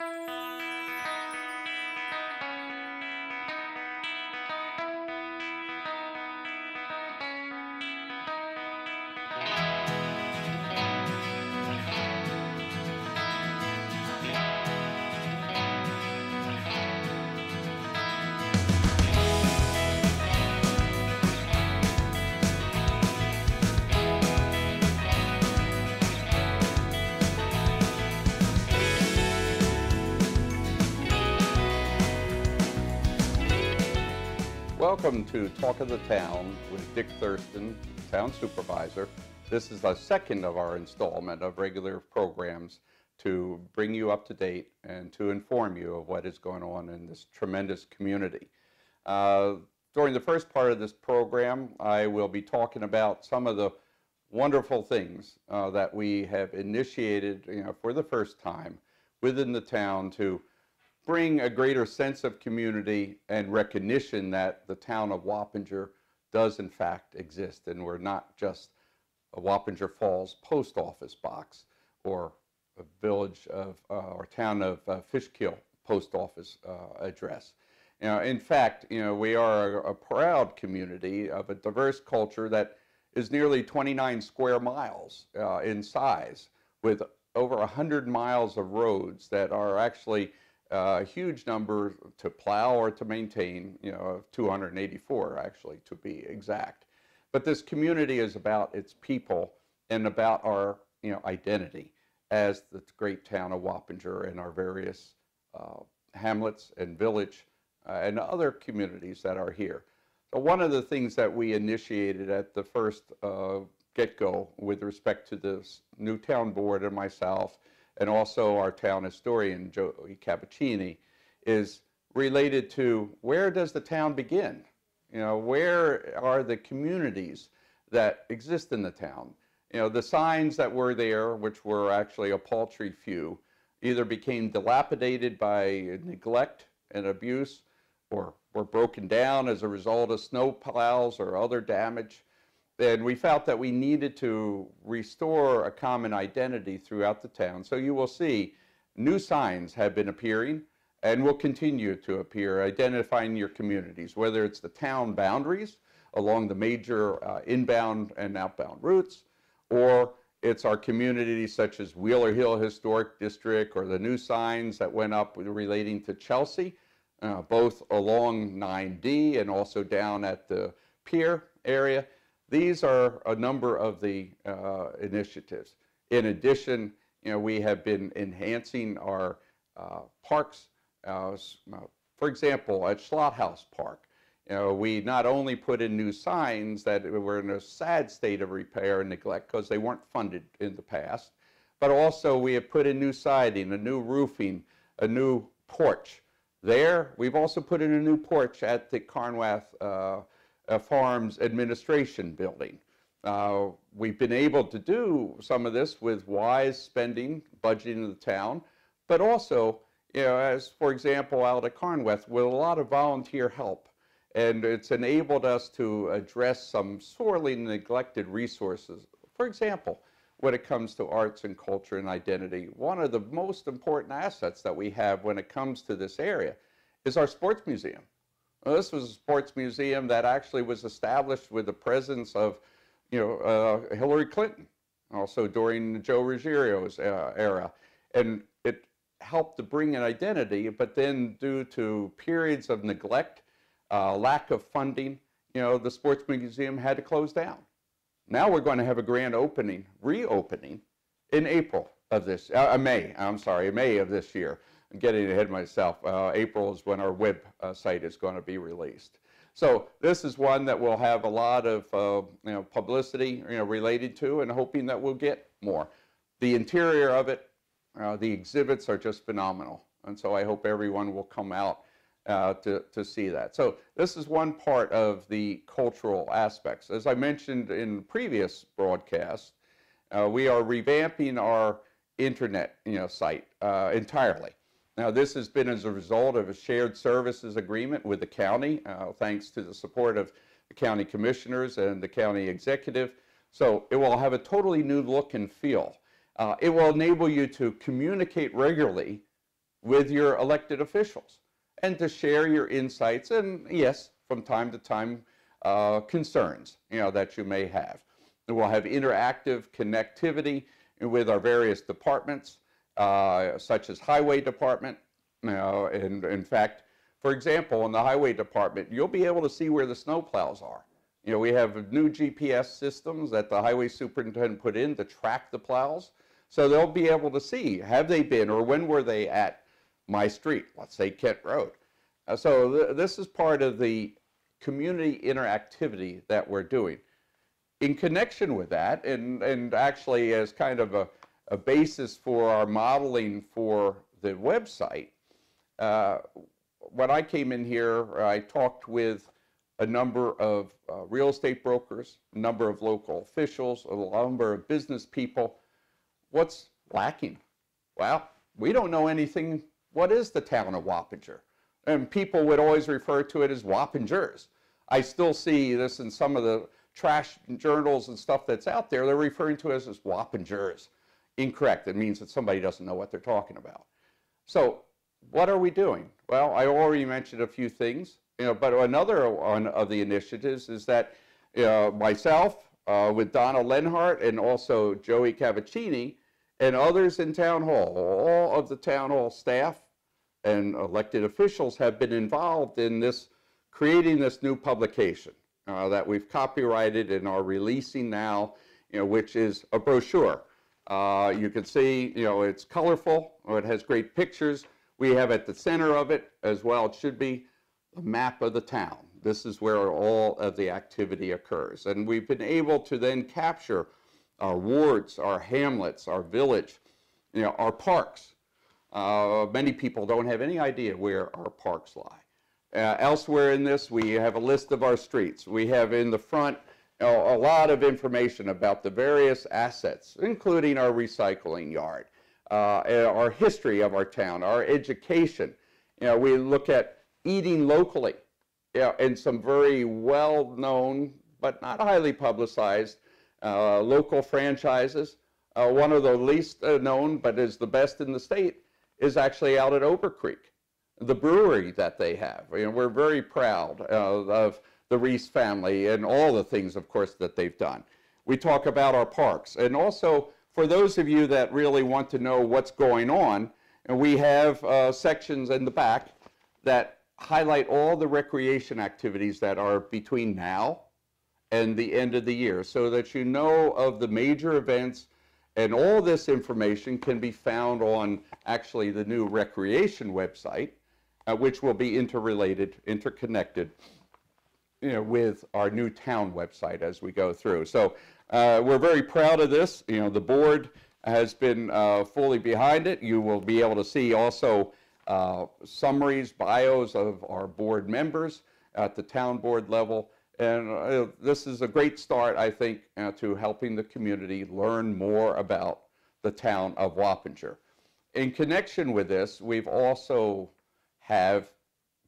Bye. Welcome to Talk of the Town with Dick Thurston, Town Supervisor. This is the second of our installment of regular programs to bring you up to date and to inform you of what is going on in this tremendous community. Uh, during the first part of this program, I will be talking about some of the wonderful things uh, that we have initiated you know, for the first time within the town to bring a greater sense of community and recognition that the town of Wappinger does in fact exist and we're not just a Wappinger Falls post office box or a village of uh, or town of uh, Fishkill post office uh, address. You know, in fact, you know, we are a, a proud community of a diverse culture that is nearly 29 square miles uh, in size with over 100 miles of roads that are actually a huge number to plow or to maintain, you know, 284 actually to be exact. But this community is about its people and about our, you know, identity as the great town of Wappinger and our various uh, hamlets and village uh, and other communities that are here. So one of the things that we initiated at the first uh, get-go with respect to this new town board and myself and also our town historian, Joey Cavaccini, is related to where does the town begin? You know, where are the communities that exist in the town? You know, the signs that were there, which were actually a paltry few, either became dilapidated by neglect and abuse or were broken down as a result of snow plows or other damage and we felt that we needed to restore a common identity throughout the town. So you will see new signs have been appearing and will continue to appear identifying your communities, whether it's the town boundaries along the major uh, inbound and outbound routes, or it's our communities such as Wheeler Hill Historic District or the new signs that went up relating to Chelsea, uh, both along 9D and also down at the pier area. These are a number of the uh, initiatives. In addition, you know, we have been enhancing our uh, parks. Uh, for example, at Schlathaus Park, you know, we not only put in new signs that were in a sad state of repair and neglect because they weren't funded in the past, but also we have put in new siding, a new roofing, a new porch. There, we've also put in a new porch at the Carnwath uh, uh, Farms Administration Building. Uh, we've been able to do some of this with wise spending, budgeting of the town, but also, you know, as for example, out at Carnwath, with a lot of volunteer help. And it's enabled us to address some sorely neglected resources. For example, when it comes to arts and culture and identity, one of the most important assets that we have when it comes to this area is our sports museum. Well, this was a sports museum that actually was established with the presence of, you know, uh, Hillary Clinton, also during Joe Ruggiero's uh, era. And it helped to bring an identity, but then due to periods of neglect, uh, lack of funding, you know, the sports museum had to close down. Now we're going to have a grand opening, reopening, in April of this, uh, May, I'm sorry, May of this year. Getting ahead of myself. Uh, April is when our web uh, site is going to be released. So this is one that will have a lot of uh, you know, publicity you know, related to and hoping that we'll get more. The interior of it, uh, the exhibits are just phenomenal. And so I hope everyone will come out uh, to, to see that. So this is one part of the cultural aspects. As I mentioned in previous broadcasts, uh, we are revamping our internet you know, site entirely. Now, this has been as a result of a shared services agreement with the county, uh, thanks to the support of the county commissioners and the county executive. So it will have a totally new look and feel. Uh, it will enable you to communicate regularly with your elected officials and to share your insights and, yes, from time to time, uh, concerns you know, that you may have. And we'll have interactive connectivity with our various departments, such as Highway Department. Know, and in fact, for example, in the Highway Department, you'll be able to see where the snowplows are. You know, we have new GPS systems that the highway superintendent put in to track the plows. So they'll be able to see, have they been or when were they at my street, let's say Kent Road. Uh, so th this is part of the community interactivity that we're doing. In connection with that, and, and actually as kind of a, a basis for our modeling for the website, uh, when I came in here, I talked with a number of uh, real estate brokers, a number of local officials, a number of business people. What's lacking? Well, we don't know anything. What is the town of Wappinger? And people would always refer to it as Wappingers. I still see this in some of the trash journals and stuff that's out there. They're referring to us as Wappingers. Incorrect. It means that somebody doesn't know what they're talking about. So what are we doing? Well, I already mentioned a few things, you know, but another one of the initiatives is that uh, myself, uh, with Donna Lenhart and also Joey Cavaccini and others in Town Hall, all of the Town Hall staff and elected officials have been involved in this, creating this new publication uh, that we've copyrighted and are releasing now, you know, which is a brochure. Uh, you can see, you know, it's colorful, it has great pictures, we have at the center of it as well, it should be a map of the town. This is where all of the activity occurs. And we've been able to then capture our wards, our hamlets, our village, you know, our parks. Uh, many people don't have any idea where our parks lie. Uh, elsewhere in this, we have a list of our streets. We have in the front a lot of information about the various assets, including our recycling yard uh, our history of our town, our education. You know, we look at eating locally you know, and some very well-known but not highly publicized uh, local franchises. Uh, one of the least uh, known but is the best in the state is actually out at Ober Creek, the brewery that they have. You know, we're very proud of the Reese family and all the things, of course, that they've done. We talk about our parks and also for those of you that really want to know what's going on, and we have uh, sections in the back that highlight all the recreation activities that are between now and the end of the year so that you know of the major events and all this information can be found on actually the new recreation website, uh, which will be interrelated, interconnected you know, with our new town website as we go through. So uh, we're very proud of this. You know, the board has been uh, fully behind it. You will be able to see also uh, summaries, bios of our board members at the town board level. And uh, this is a great start, I think, uh, to helping the community learn more about the town of Wappinger. In connection with this, we've also have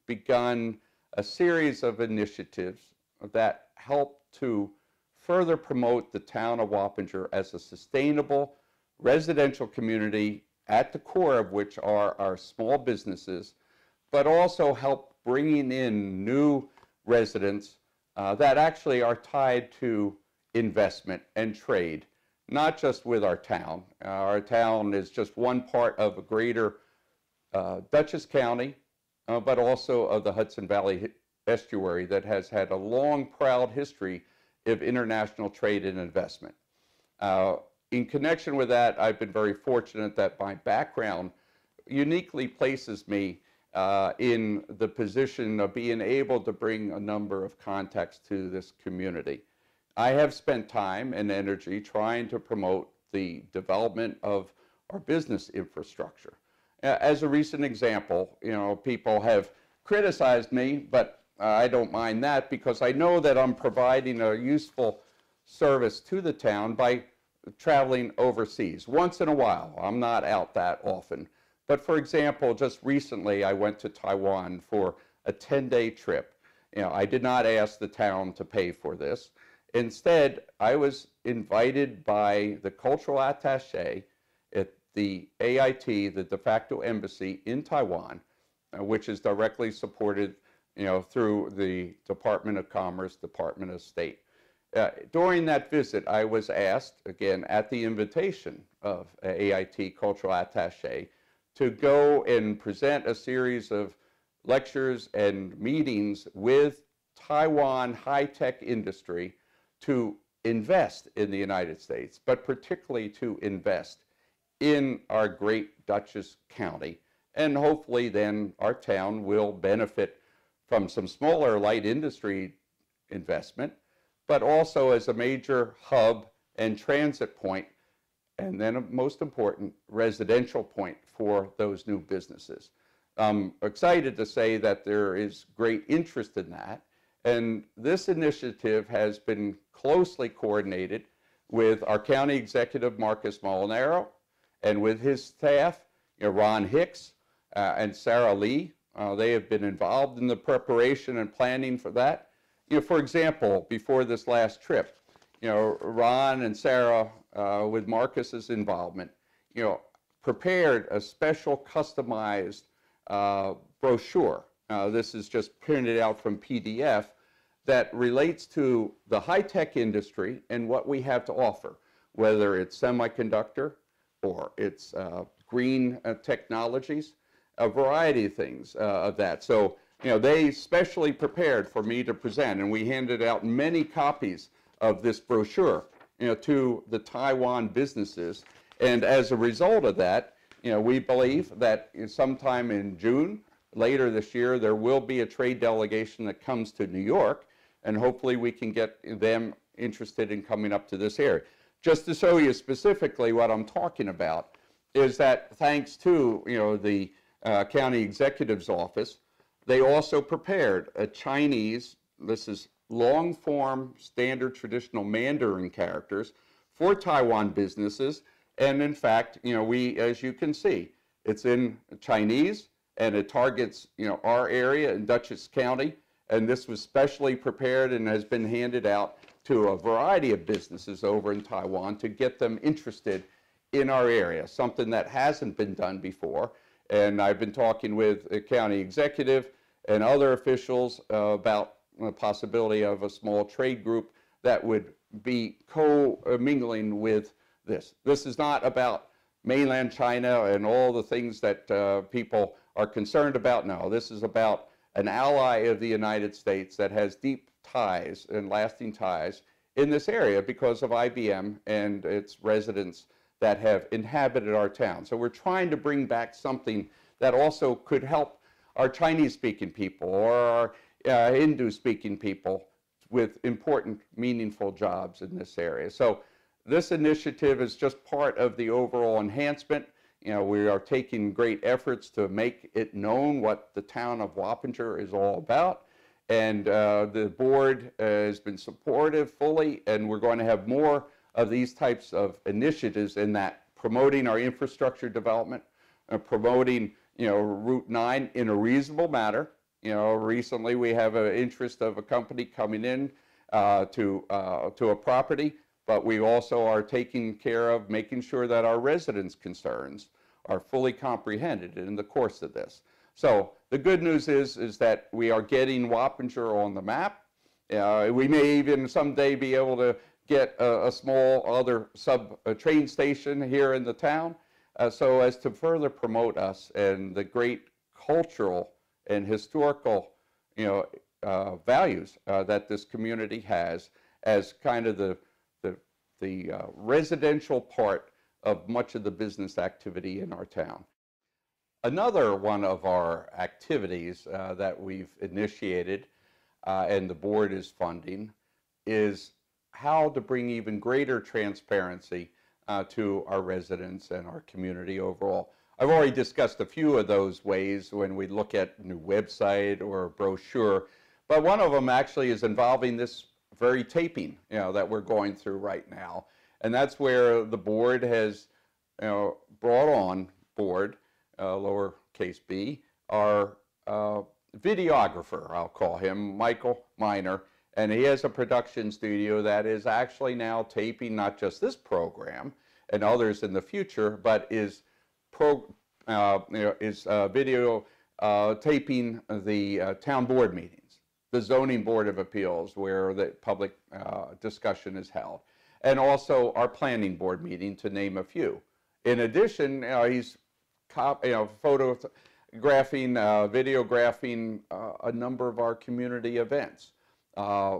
begun a series of initiatives that help to further promote the town of Wappinger as a sustainable residential community at the core of which are our small businesses, but also help bringing in new residents uh, that actually are tied to investment and trade, not just with our town. Our town is just one part of a greater uh, Dutchess County, uh, but also of the Hudson Valley estuary that has had a long, proud history of international trade and investment. Uh, in connection with that, I've been very fortunate that my background uniquely places me uh, in the position of being able to bring a number of contacts to this community. I have spent time and energy trying to promote the development of our business infrastructure. As a recent example, you know, people have criticized me, but uh, I don't mind that because I know that I'm providing a useful service to the town by traveling overseas once in a while. I'm not out that often. But for example, just recently I went to Taiwan for a 10-day trip. You know, I did not ask the town to pay for this. Instead, I was invited by the cultural attaché at the AIT, the de facto embassy in Taiwan, uh, which is directly supported, you know, through the Department of Commerce, Department of State. Uh, during that visit, I was asked, again, at the invitation of AIT Cultural Attaché, to go and present a series of lectures and meetings with Taiwan high-tech industry to invest in the United States, but particularly to invest in our great Dutchess County. And hopefully then our town will benefit from some smaller light industry investment, but also as a major hub and transit point, and then most important, residential point for those new businesses. I'm excited to say that there is great interest in that. And this initiative has been closely coordinated with our county executive, Marcus Molinaro, and with his staff, you know, Ron Hicks uh, and Sarah Lee. Uh, they have been involved in the preparation and planning for that. You know, for example, before this last trip, you know, Ron and Sarah, uh, with Marcus's involvement, you know, prepared a special customized uh, brochure. This is just printed out from PDF that relates to the high-tech industry and what we have to offer, whether it's semiconductor or it's uh, green uh, technologies, a variety of things uh, of that. So, you know, they specially prepared for me to present, and we handed out many copies of this brochure, you know, to the Taiwan businesses. And as a result of that, you know, we believe that sometime in June, later this year, there will be a trade delegation that comes to New York, and hopefully we can get them interested in coming up to this area. Just to show you specifically what I'm talking about is that thanks to, you know, the uh, county executive's office, they also prepared a Chinese, this is long form standard traditional Mandarin characters for Taiwan businesses and in fact, you know, we, as you can see, it's in Chinese and it targets, you know, our area in Dutchess County. And this was specially prepared and has been handed out to a variety of businesses over in Taiwan to get them interested in our area, something that hasn't been done before. And I've been talking with the county executive and other officials uh, about the possibility of a small trade group that would be co-mingling with this. This is not about mainland China and all the things that uh, people are concerned about. No, this is about an ally of the United States that has deep ties and lasting ties in this area because of IBM and its residents that have inhabited our town. So we're trying to bring back something that also could help our Chinese-speaking people or our uh, Hindu-speaking people with important, meaningful jobs in this area. So this initiative is just part of the overall enhancement. You know, we are taking great efforts to make it known what the town of Wappinger is all about. And uh, the board uh, has been supportive fully, and we're going to have more of these types of initiatives in that promoting our infrastructure development, uh, promoting, you know, Route 9 in a reasonable manner. You know, recently we have an interest of a company coming in uh, to, uh, to a property but we also are taking care of making sure that our residents' concerns are fully comprehended in the course of this. So the good news is, is that we are getting Wappinger on the map. Uh, we may even someday be able to get a, a small other sub train station here in the town uh, so as to further promote us and the great cultural and historical you know, uh, values uh, that this community has as kind of the the uh, residential part of much of the business activity in our town. Another one of our activities uh, that we've initiated uh, and the board is funding is how to bring even greater transparency uh, to our residents and our community overall. I've already discussed a few of those ways when we look at new website or brochure, but one of them actually is involving this very taping, you know, that we're going through right now. And that's where the board has you know, brought on board, uh, lowercase b, our uh, videographer, I'll call him, Michael Miner, and he has a production studio that is actually now taping not just this program, and others in the future, but is pro, uh, you know, is uh, video uh, taping the uh, town board meetings, the zoning board of appeals where the public uh, discussion is held, and also our planning board meeting to name a few. In addition, uh, he's cop, you know, photographing, uh, videographing uh, a number of our community events. Uh,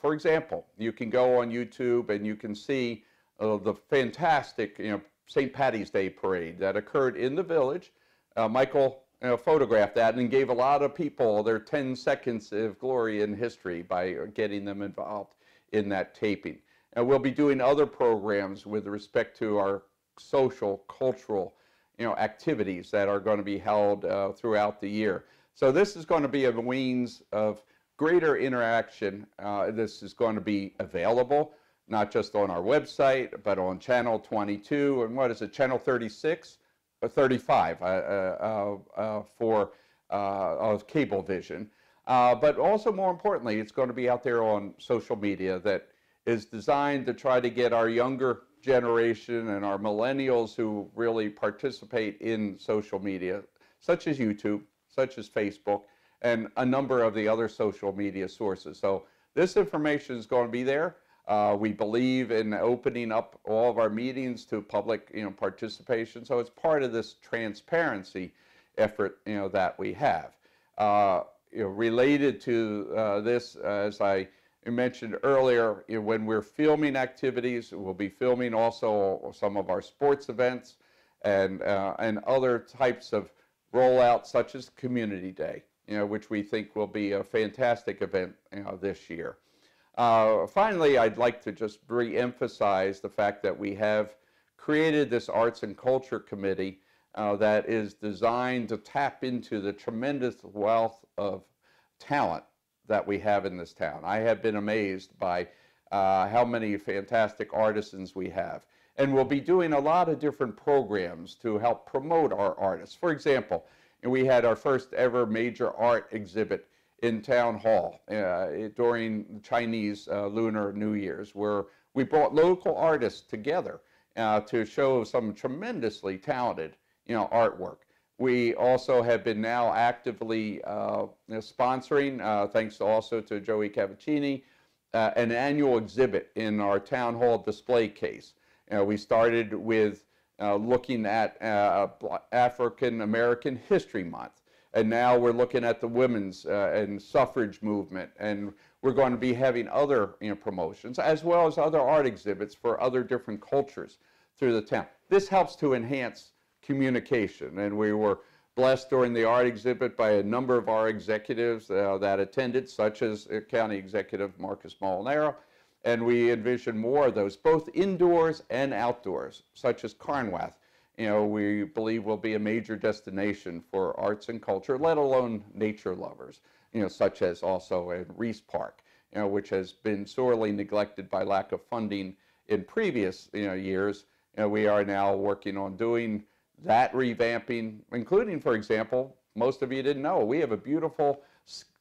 for example, you can go on YouTube and you can see uh, the fantastic, you know, St. Patty's Day parade that occurred in the village. Uh, Michael you know, photographed that and gave a lot of people their 10 seconds of glory in history by getting them involved in that taping. And we'll be doing other programs with respect to our social, cultural, you know, activities that are going to be held uh, throughout the year. So this is going to be a means of greater interaction. Uh, this is going to be available not just on our website, but on channel 22 and what is it, channel 36 or 35 uh, uh, uh, for uh, of Cablevision. Uh, but also more importantly, it's going to be out there on social media that is designed to try to get our younger generation and our millennials who really participate in social media, such as YouTube, such as Facebook, and a number of the other social media sources. So this information is going to be there. Uh, we believe in opening up all of our meetings to public you know, participation. So it's part of this transparency effort you know, that we have. Uh, you know, related to uh, this, as I mentioned earlier, you know, when we're filming activities, we'll be filming also some of our sports events and, uh, and other types of rollouts such as Community Day, you know, which we think will be a fantastic event you know, this year. Uh, finally, I'd like to just re-emphasize the fact that we have created this Arts and Culture Committee uh, that is designed to tap into the tremendous wealth of talent that we have in this town. I have been amazed by uh, how many fantastic artisans we have. And we'll be doing a lot of different programs to help promote our artists. For example, we had our first ever major art exhibit in Town Hall uh, during Chinese uh, Lunar New Year's, where we brought local artists together uh, to show some tremendously talented, you know, artwork. We also have been now actively uh, sponsoring, uh, thanks also to Joey Cavaccini, uh, an annual exhibit in our Town Hall display case. we started with looking at African American History Month and now we're looking at the women's uh, and suffrage movement and we're going to be having other you know, promotions as well as other art exhibits for other different cultures through the town. This helps to enhance communication. And we were blessed during the art exhibit by a number of our executives uh, that attended such as uh, County Executive Marcus Molinaro. And we envision more of those both indoors and outdoors such as Carnwath. You know, we believe will be a major destination for arts and culture, let alone nature lovers, you know, such as also in Reese Park, you know, which has been sorely neglected by lack of funding in previous, you know, years. You know, we are now working on doing that revamping, including, for example, most of you didn't know, we have a beautiful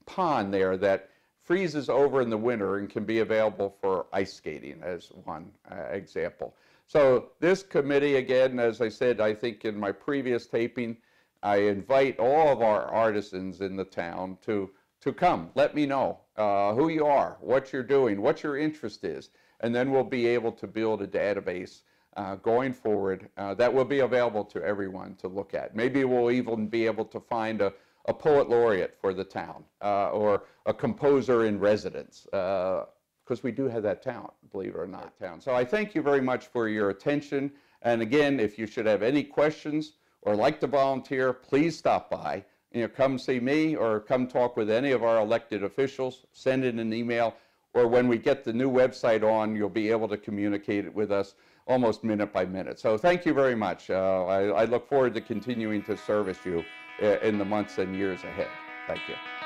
pond there that freezes over in the winter and can be available for ice skating as one uh, example. So this committee, again, as I said, I think in my previous taping, I invite all of our artisans in the town to, to come. Let me know uh, who you are, what you're doing, what your interest is, and then we'll be able to build a database uh, going forward uh, that will be available to everyone to look at. Maybe we'll even be able to find a, a poet laureate for the town uh, or a composer in residence uh, because we do have that talent, believe it or not, talent. So I thank you very much for your attention. And again, if you should have any questions or like to volunteer, please stop by. You know, come see me or come talk with any of our elected officials, send in an email, or when we get the new website on, you'll be able to communicate it with us almost minute by minute. So thank you very much. Uh, I, I look forward to continuing to service you uh, in the months and years ahead. Thank you.